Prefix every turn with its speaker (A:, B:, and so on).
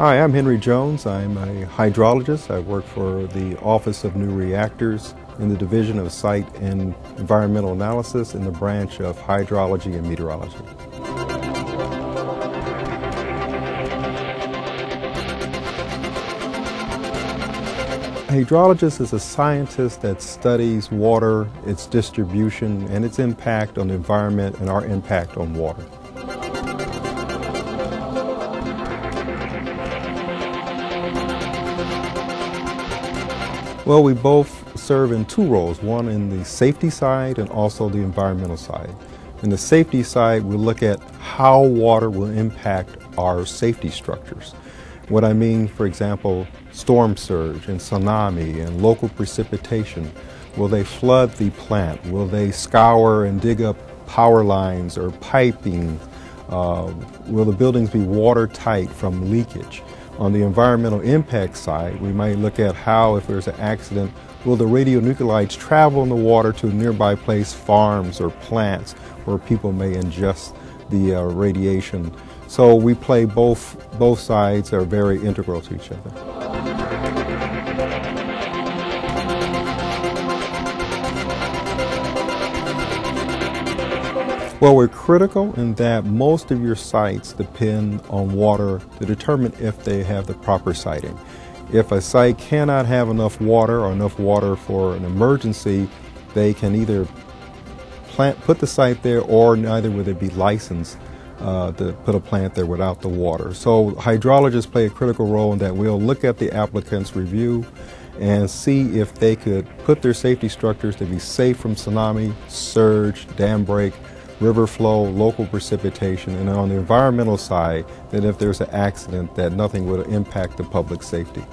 A: Hi, I'm Henry Jones. I'm a hydrologist. I work for the Office of New Reactors in the Division of Site and Environmental Analysis in the branch of Hydrology and Meteorology. A hydrologist is a scientist that studies water, its distribution, and its impact on the environment and our impact on water. Well, we both serve in two roles, one in the safety side and also the environmental side. In the safety side, we look at how water will impact our safety structures. What I mean, for example, storm surge and tsunami and local precipitation. Will they flood the plant? Will they scour and dig up power lines or piping? Uh, will the buildings be watertight from leakage? On the environmental impact side, we might look at how, if there's an accident, will the radionuclides travel in the water to a nearby place, farms or plants, where people may ingest the uh, radiation so we play both, both sides are very integral to each other. Well, we're critical in that most of your sites depend on water to determine if they have the proper siting. If a site cannot have enough water or enough water for an emergency, they can either plant, put the site there or neither would they be licensed uh, to put a plant there without the water. So hydrologists play a critical role in that we'll look at the applicant's review and see if they could put their safety structures to be safe from tsunami, surge, dam break, river flow, local precipitation, and on the environmental side, that if there's an accident, that nothing would impact the public safety.